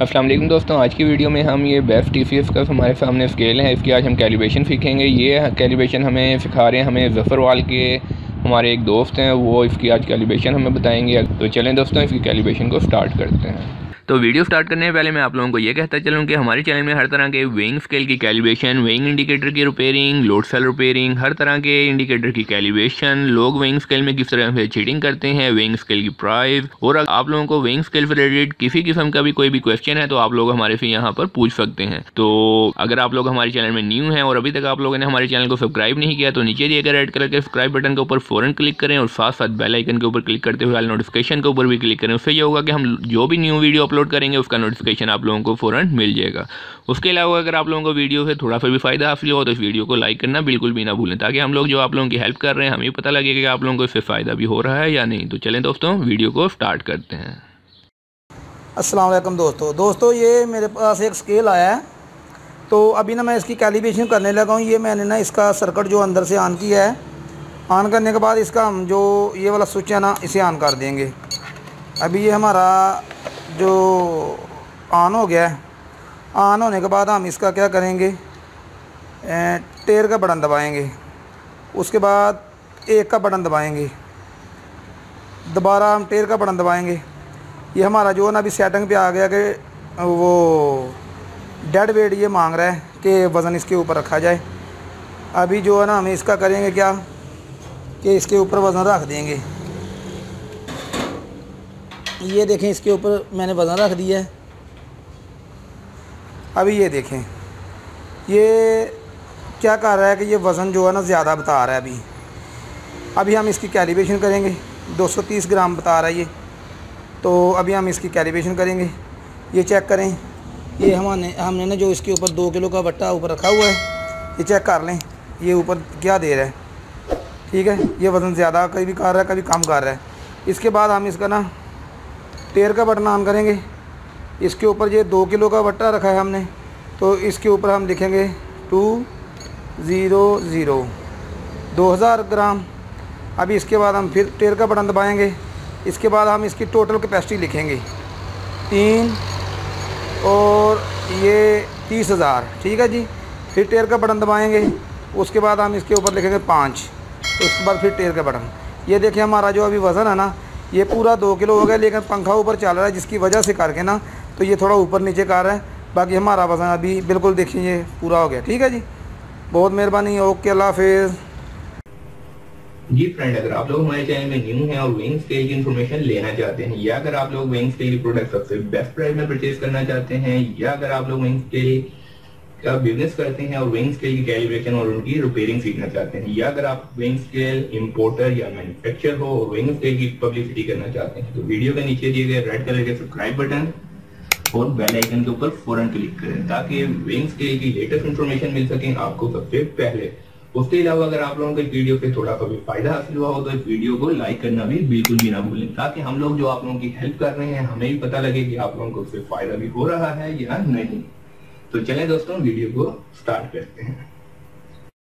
असलम दोस्तों, आज की वीडियो में हम ये बेस्ट टी सी एस का हमारे सामने स्केल है। इसकी आज हम कैलिब्रेशन सीखेंगे। ये कैलिब्रेशन हमें सिखा रहे हैं हमें जफ़रवाल के हमारे एक दोस्त हैं, वो इसकी आज कैलिब्रेशन हमें बताएँगे। तो चलें दोस्तों, इसकी कैलिब्रेशन को स्टार्ट करते हैं। तो वीडियो स्टार्ट करने से पहले मैं आप लोगों को ये कहता चलूँ कि हमारे चैनल में हर तरह के वेइंग स्केल की कैलिब्रेशन वेइंग इंडिकेटर की रिपेयरिंग लोड सेल रिपेयरिंग हर तरह के इंडिकेटर की कैलिब्रेशन लोग वेइंग स्केल में किस तरह से चीटिंग करते हैं वेइंग स्केल की प्राइस और आप लोगों को वेइंग स्केल से रिलेटेड किसी किस्म का भी कोई भी क्वेश्चन है तो आप लोग हमारे से यहाँ पर पूछ सकते हैं। तो अगर आप लोग हमारे चैनल में न्यू हैं, और अभी तक आप लोगों ने हमारे चैनल को सब्सक्राइब नहीं किया तो नीचे दिए गए रेड कलर के सब्सक्राइब बटन के ऊपर फ़ौरन क्लिक करें, और साथ साथ बेल आइकन के ऊपर क्लिक करते हुए नोटिफिकेशन के ऊपर भी क्लिक करें। उससे ये होगा कि हम जो भी न्यू वीडियो अपलोड करेंगे, उसका नोटिफिकेशन आप लोगों को फ़ौरन मिल जाएगा। उसके अलावा अगर आप लोगों को वीडियो से थोड़ा सा भी फ़ायदा हासिल हो तो इस वीडियो को लाइक करना बिल्कुल भी ना भूलें, ताकि हम लोग जो आप लोगों की हेल्प कर रहे हैं, हमें पता लगेगा कि आप लोगों को इससे फ़ायदा भी हो रहा है या नहीं। तो चलें दोस्तों वीडियो को स्टार्ट करते हैं। असलम दोस्तों। दोस्तों, ये मेरे पास एक स्केल आया है। तो अभी ना मैं इसकी कैलिब्रेशन करने लगा हूँ। ये मैंने ना इसका सर्किट जो अंदर से ऑन किया है ऑन करने के बाद इसका हम जो ये वाला स्विच है ना, इसे ऑन कर देंगे। अभी ये हमारा जो ऑन हो गया है ऑन होने के बाद हम इसका क्या करेंगे? टेर का बटन दबाएँगे। उसके बाद एक का बटन दबाएँगे। दोबारा हम टेर का बटन दबाएँगे। ये हमारा जो ना, अभी सेटिंग पे आ गया कि वो डेड वेट ये मांग रहा है कि वज़न इसके ऊपर रखा जाए। अभी जो है ना, हम इसका करेंगे क्या? कि इसके ऊपर वज़न रख देंगे। ये देखें, इसके ऊपर मैंने वज़न रख दिया है। अभी ये देखें, ये क्या कर रहा है कि ये वज़न जो है ना, ज़्यादा बता रहा है अभी। अभी हम इसकी कैलिब्रेशन करेंगे 230 ग्राम बता रहा है ये। तो अभी हम इसकी कैलिब्रेशन करेंगे, ये चेक करें। ये हमने हमने ना जो इसके ऊपर दो किलो का बट्टा ऊपर रखा हुआ है, ये चेक कर लें। ये ऊपर क्या दे रहा है, ठीक है? ये वज़न ज़्यादा कभी कर रहा है, कभी कम कर रहा है। इसके बाद हम इसका ना टेयर का बटन ऑन करेंगे। इसके ऊपर ये दो किलो का बट्टा रखा है हमने। तो इसके ऊपर हम लिखेंगे टू ज़ीरो ज़ीरो। दो हज़ार ग्राम। अभी इसके बाद हम फिर टेर का बटन दबाएँगे। इसके बाद हम इसकी टोटल कैपेसिटी लिखेंगे। तीन और ये तीस हज़ार। ठीक है जी? फिर टेर का बटन दबाएँगे। उसके बाद हम इसके ऊपर लिखेंगे पाँच। तो उसके बाद फिर टेर का बटन। ये देखिए हमारा जो अभी वज़न है ना ये पूरा दो किलो हो गया, लेकिन पंखा ऊपर चल रहा है, जिसकी वजह से करके ना तो ये थोड़ा ऊपर नीचे कर रहा है। बाकी हमारा वज़न अभी बिल्कुल देखिए, ये पूरा हो गया, ठीक है जी? बहुत मेहरबानी, ओके, अल्लाह हाफिज़। जी फ्रेंड अगर आप लोग हमारे चैनल में न्यू हैं और विंग स्केल की इन्फॉर्मेशन लेना चाहते हैं, या अगर आप लोग विंग स्केल की प्रोडक्ट सबसे बेस्ट प्राइस में परचेज करना चाहते हैं, या अगर आप लोग विंग स्केल का बिज़नेस करते हैं और विंग स्केल की कैलिब्रेशन और उनकी रिपेयरिंग सीखना चाहते हैं। या अगर आप विंग स्केल इंपोर्टर या मैन्युफैक्चर हो और विंग स्केल की पब्लिसिटी करना चाहते हैं तो वीडियो के नीचे दिए गए रेड कलर के सब्सक्राइब बटन और बेल आइकन के ऊपर फ़ौरन क्लिक करें, ताकि विंग्स के की लेटेस्ट इन्फॉर्मेशन मिल सके आपको सबसे पहले। उसके अलावा अगर आप लोगों को इस वीडियो पे थोड़ा सा भी फ़ायदा हासिल हुआ हो तो इस वीडियो को लाइक करना भी बिल्कुल भी ना भूलें, ताकि हम लोग जो आप लोगों की हेल्प कर रहे हैं, हमें भी पता लगे कि आप लोगों को उससे फ़ायदा भी हो रहा है या नहीं। तो चले दोस्तों वीडियो को स्टार्ट करते हैं।